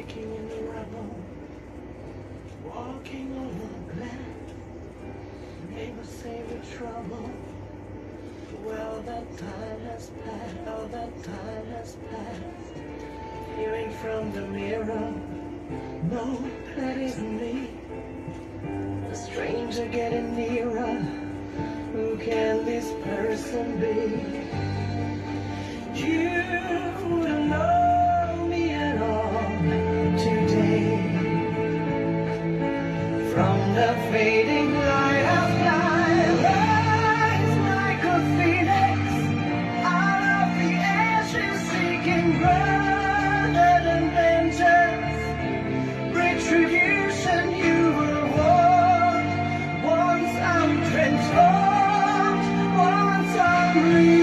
Shaking in the rubble, walking on glass. Neighbors say we're trouble. Well, that time has passed. Oh, that time has passed. Hearing from the mirror, no, that isn't me. A stranger getting nearer. Who can this person be? You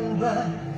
over